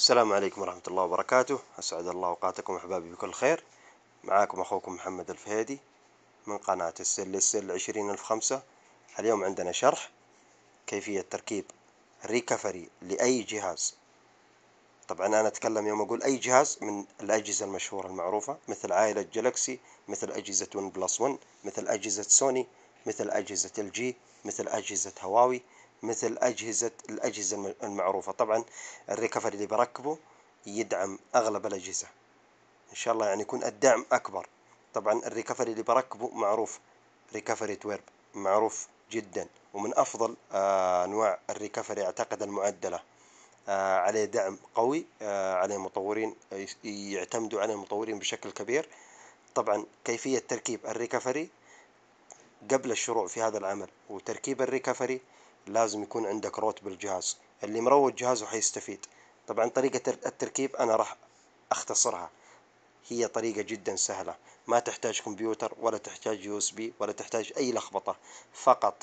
السلام عليكم ورحمة الله وبركاته. أسعد الله أوقاتكم أحبابي بكل خير. معاكم أخوكم محمد الفهيدي من قناة السل للسل عشرين ألف خمسة. اليوم عندنا شرح كيفية تركيب recovery لأي جهاز. طبعا أنا أتكلم يوم أقول أي جهاز من الأجهزة المشهورة المعروفة مثل عائلة Galaxy مثل أجهزة OnePlus One مثل أجهزة سوني مثل أجهزة LG مثل أجهزة هواوي. مثل أجهزة الأجهزة المعروفة. طبعا ال recovery اللي بركبه يدعم أغلب الأجهزة. إن شاء الله يعني يكون الدعم أكبر. طبعا ال recovery اللي بركبه معروف. recovery TWRP معروف جدا. ومن أفضل آه، أنواع ال recovery أعتقد المعدلة. آه، عليه دعم قوي. آه، عليه مطورين يعتمدوا عليه المطورين بشكل كبير. طبعا كيفية تركيب ال recovery قبل الشروع في هذا العمل. وتركيب ال recovery لازم يكون عندك root بالجهاز. اللي مروت جهازه حيستفيد. طبعا طريقة التركيب أنا راح أختصرها. هي طريقة جدا سهلة. ما تحتاج كمبيوتر ولا تحتاج USB ولا تحتاج أي لخبطة. فقط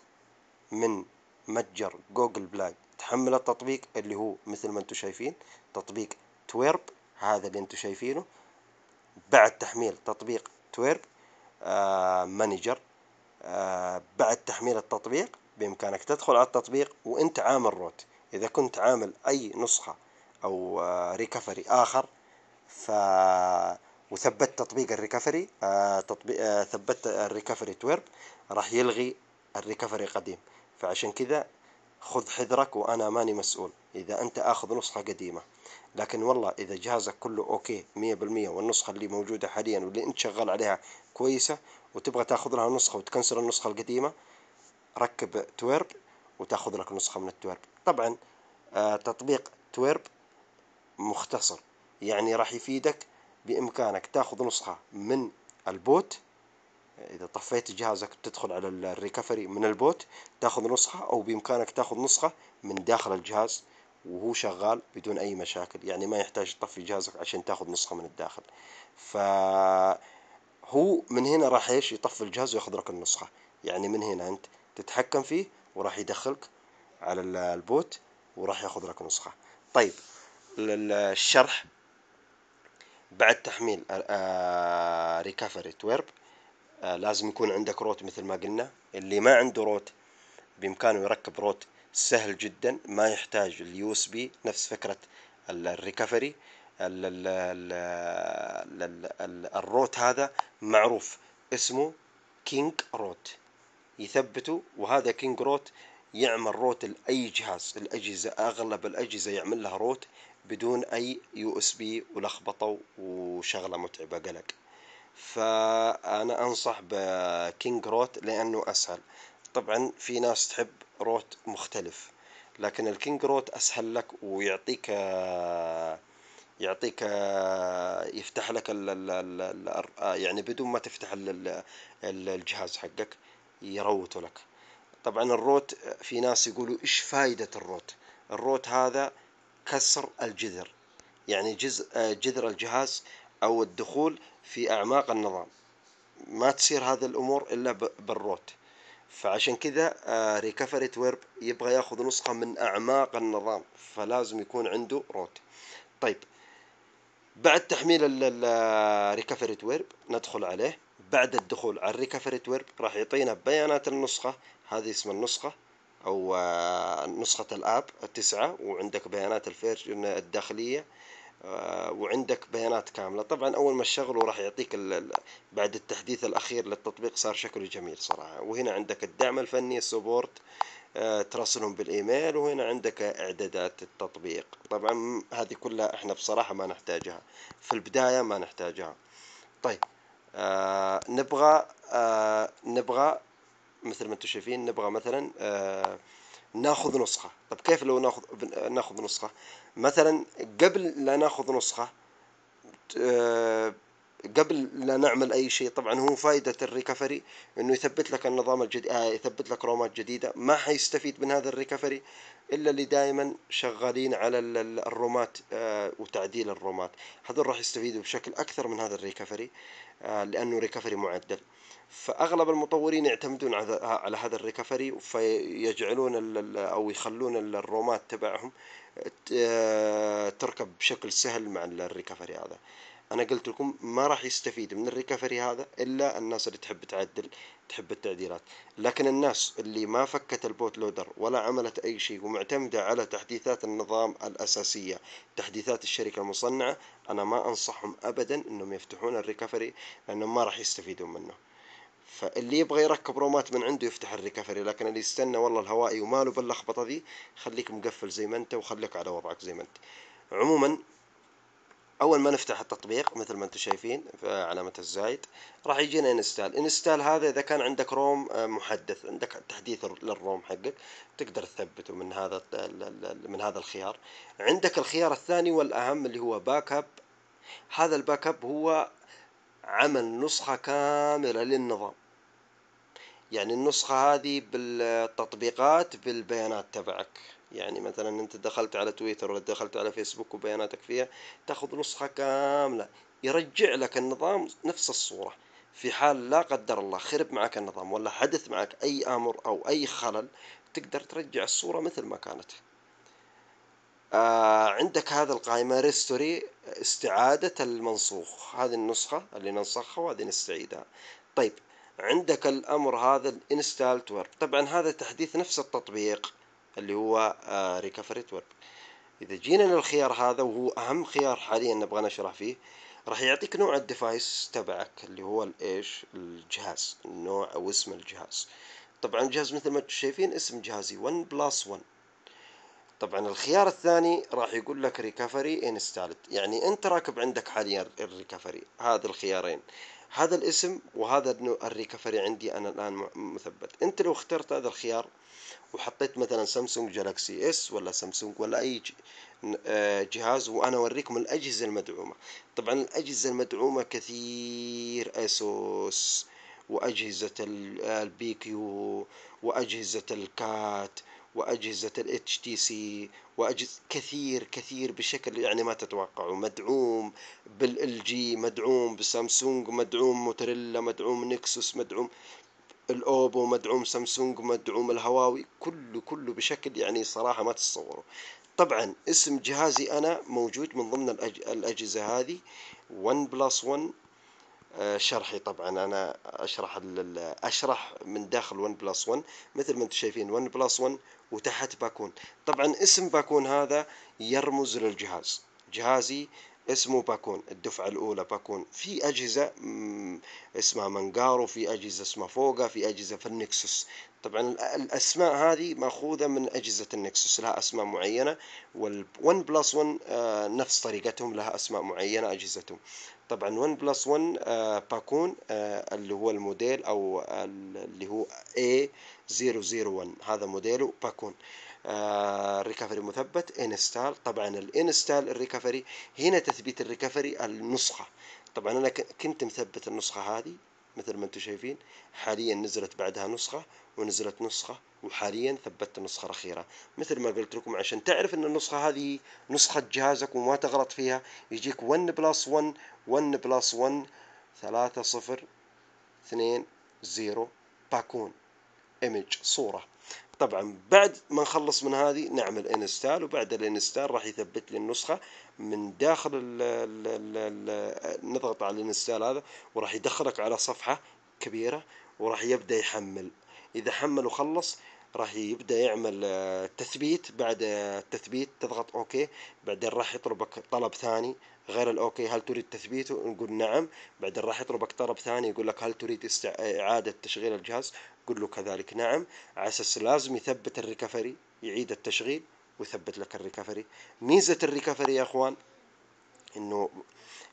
من متجر Google Play تحمل التطبيق اللي هو مثل ما أنتم شايفين. تطبيق TWRP. هذا اللي أنتم شايفينه. بعد تحميل تطبيق TWRP آه Manager آه بعد تحميل التطبيق بإمكانك تدخل على التطبيق وأنت عامل root. إذا كنت عامل أي نسخة أو recovery آه، آخر ف وثبت تطبيق ال recovery آه، تطبيق آه، ثبت ال recovery TWRP راح يلغي ال recovery قديم. فعشان كذا خذ حذرك وأنا ماني مسؤول إذا أنت آخذ نسخة قديمة. لكن والله إذا جهازك كله مية بالمية والنسخة اللي موجودة حاليا واللي أنت شغال عليها كويسة وتبغى تاخذ لها نسخة وتكنسل النسخة القديمة ركب TWRP وتاخذ لك نسخة من ال TWRP. طبعا آه تطبيق TWRP مختصر. يعني راح يفيدك بإمكانك تاخذ نسخة من ال boot. إذا طفيت جهازك تدخل على ال recovery من ال boot تاخذ نسخة أو بإمكانك تاخذ نسخة من داخل الجهاز وهو شغال بدون أي مشاكل. يعني ما يحتاج تطفي جهازك عشان تاخذ نسخة من الداخل. فهو من هنا راح إيش؟ يطفي الجهاز وياخذ لك النسخة. يعني من هنا أنت؟ تتحكم فيه وراح يدخلك على ال boot وراح ياخذ لك نسخة. طيب الشرح بعد تحميل recovery TWRP لازم يكون عندك root مثل ما قلنا. اللي ما عنده root بإمكانه يركب root سهل جدا ما يحتاج ال USB نفس فكرة ال recovery ال root هذا معروف اسمه KingRoot. يثبته وهذا KingRoot يعمل root لأي جهاز. الأجهزة أغلب الأجهزة يعمل لها root بدون أي USB ولخبطة وشغلة متعبة قلق. فأنا أنصح ب KingRoot لأنه أسهل. طبعا في ناس تحب root مختلف لكن ال KingRoot أسهل لك ويعطيك يعطيك يفتح لك ال يعني بدون ما تفتح الجهاز حقك يروتوا لك. طبعا ال root في ناس يقولوا إيش فايدة ال root؟ ال root هذا كسر الجذر يعني جزء جذر الجهاز أو الدخول في أعماق النظام. ما تصير هذه الأمور إلا بال root. فعشان كذا recovery TWRP يبغى يأخذ نسخة من أعماق النظام فلازم يكون عنده root. طيب بعد تحميل ال recovery TWRP ندخل عليه. بعد الدخول على ال recovery TWRP راح يعطينا بيانات النسخة. هذه اسم النسخة أو آه، نسخة ال app التسعة وعندك بيانات ال version الداخلية آه، وعندك بيانات كاملة. طبعا أول ما تشغله راح يعطيك بعد التحديث الأخير للتطبيق صار شكله جميل صراحة. وهنا عندك الدعم الفني السبورت آه، تراسلهم بالإيميل وهنا عندك إعدادات التطبيق. طبعا هذه كلها إحنا بصراحة ما نحتاجها في البداية ما نحتاجها. طيب آه نبغى آه نبغى مثل ما أنتم شايفين نبغى مثلا آه ناخذ نسخة. طب كيف لو ناخذ ناخذ نسخة؟ مثلا قبل لا ناخذ نسخة قبل لا نعمل أي شيء طبعا هو فائدة ال recovery إنه يثبت لك النظام الجديد آه يثبت لك رومات جديدة. ما حيستفيد من هذا ال recovery إلا اللي دائما شغالين على الرومات آه وتعديل الرومات. هذول راح يستفيدوا بشكل أكثر من هذا ال recovery آه لأنه recovery معدل. فأغلب المطورين يعتمدون على هذا ال recovery فيجعلون أو يخلون الرومات تبعهم تركب بشكل سهل مع ال recovery هذا. أنا قلت لكم ما راح يستفيد من ال recovery هذا إلا الناس اللي تحب تعدل تحب التعديلات. لكن الناس اللي ما فكت ال bootloader ولا عملت أي شيء ومعتمدة على تحديثات النظام الأساسية تحديثات الشركة المصنعة أنا ما أنصحهم ابدا إنهم يفتحون ال recovery لأنهم ما راح يستفيدون منه. فاللي يبغى يركب رومات من عنده يفتح ال recovery لكن اللي يستنى والله الهوائي وماله باللخبطة ذي خليك مقفل زي ما أنت وخليك على وضعك زي ما أنت. عموما أول ما نفتح التطبيق مثل ما أنتم شايفين في علامة الزايد راح يجينا install install هذا إذا كان عندك ROM آه، محدث عندك تحديث لل ROM حقك تقدر تثبته من هذا من هذا الخيار. عندك الخيار الثاني والأهم اللي هو backup هذا ال backup هو عمل نسخة كاملة للنظام. يعني النسخة هذه بالتطبيقات بالبيانات تبعك. يعني مثلا أنت دخلت على تويتر ولا دخلت على فيسبوك وبياناتك فيها تاخذ نسخة كاملة يرجع لك النظام نفس الصورة. في حال لا قدر الله خرب معك النظام ولا حدث معك أي أمر أو أي خلل تقدر ترجع الصورة مثل ما كانت. آه عندك هذا القائمة restore استعادة المنسوخ. هذه النسخة اللي ننسخها وهذه نستعيدها. طيب عندك الأمر هذا ال install TWRP طبعا هذا تحديث نفس التطبيق. اللي هو recovery TWRP إذا جينا للخيار هذا وهو أهم خيار حاليا نبغى نشرح فيه راح يعطيك نوع ال device تبعك اللي هو الإيش؟ الجهاز النوع أو اسم الجهاز. طبعا الجهاز مثل ما أنتم شايفين اسم جهازي 1 Plus 1 طبعا الخيار الثاني راح يقول لك recovery installed يعني أنت راكب عندك حاليا ال recovery هذا الخيارين. هذا الاسم وهذا ال recovery عندي أنا الآن مثبت. أنت لو اخترت هذا الخيار وحطيت مثلا سامسونج Galaxy S ولا سامسونج ولا أي آه، جهاز وأنا أوريكم الأجهزة المدعومة. طبعا الأجهزة المدعومة كثير أسوس وأجهزة ال BQ وأجهزة ال CAT وأجهزة ال HTC وأجهزة كثير كثير بشكل يعني ما تتوقعوا مدعوم ب LG مدعوم بسامسونج مدعوم موتوريلا مدعوم نكسوس مدعوم الأوبو مدعوم سامسونج مدعوم الهواوي. كله كله بشكل يعني صراحة ما تتصوروا طبعا اسم جهازي أنا موجود من ضمن الأجهزة هذه. OnePlus One شرحي طبعا. أنا أشرح أشرح من داخل OnePlus One مثل ما أنتم شايفين OnePlus One وتحت باكون. طبعا اسم باكون هذا يرمز للجهاز. جهازي اسمه باكون الدفعة الأولى باكون. في أجهزة اسمها منقارو في أجهزة اسمها فوقا في أجهزة في النكسوس. طبعا الأسماء هذه مأخوذة من أجهزة النكسوس لها أسماء معينة وال OnePlus One نفس طريقتهم لها أسماء معينة أجهزتهم. طبعا OnePlus One Bacon آه، اللي هو الموديل أو اللي هو A001 هذا موديله باكون. ال recovery مثبت install طبعا ال install ال recovery هنا تثبيت ال recovery النسخة. طبعا أنا كنت مثبت النسخة هذه مثل ما أنتم شايفين. حاليا نزلت بعدها نسخة ونزلت نسخة وحاليا ثبت النسخة الأخيرة. مثل ما قلت لكم عشان تعرف أن النسخة هذه نسخة جهازك وما تغلط فيها يجيك 1 plus 1 1 plus 1 3 0 2 0 باكون image صورة. طبعا بعد ما نخلص من هذه نعمل install وبعد ال install راح يثبت لي النسخة من داخل ال ال ال نضغط على ال install هذا وراح يدخلك على صفحة كبيرة وراح يبدأ يحمل. إذا حمل وخلص راح يبدأ يعمل آه، تثبيت. بعد التثبيت تضغط okay. بعدين راح يطلبك طلب ثاني غير ال okay هل تريد تثبيته نقول نعم. بعدين راح يطلبك طلب ثاني يقول لك هل تريد استع... إعادة تشغيل الجهاز؟ قل له كذلك نعم. على أساس لازم يثبت ال recovery يعيد التشغيل ويثبت لك ال recovery. ميزة ال recovery يا أخوان إنه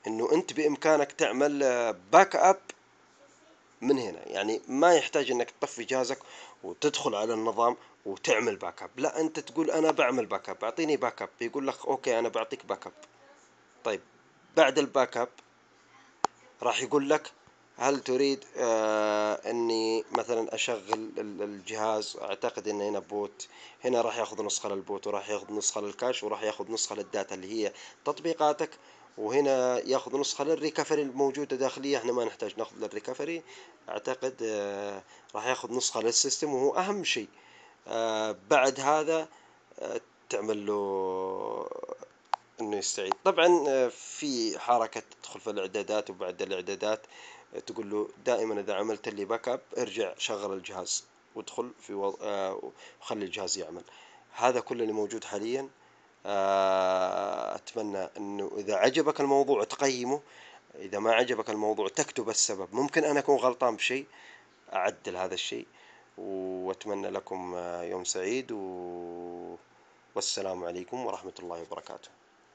إنه أنت بإمكانك تعمل back آه، up من هنا. يعني ما يحتاج إنك تطفي جهازك وتدخل على النظام وتعمل backup لا أنت تقول أنا بعمل backup أعطيني backup يقول لك okay أنا بعطيك backup طيب بعد ال backup راح يقول لك هل تريد آه إني مثلا أشغل الجهاز؟ أعتقد ان هنا boot هنا راح ياخذ نسخة لل boot وراح ياخذ نسخة لل cache وراح ياخذ نسخة لل data اللي هي تطبيقاتك. وهنا ياخذ نسخة لل recovery الموجودة داخلية إحنا ما نحتاج ناخذ لل recovery. أعتقد آه، راح ياخذ نسخة لل system وهو أهم شيء. آه، بعد هذا آه، تعمل له إنه يستعيد. طبعا في حركة تدخل في الإعدادات وبعد الإعدادات تقول له دائما إذا عملت لي backup ارجع شغل الجهاز وادخل في وض... وخلي الجهاز يعمل. هذا كل اللي موجود حاليا. آه، أتمنى أنه إذا عجبك الموضوع تقيمه إذا ما عجبك الموضوع تكتب السبب. ممكن أنا أكون غلطان بشيء أعدل هذا الشيء وأتمنى لكم آه، يوم سعيد و... والسلام عليكم ورحمة الله وبركاته.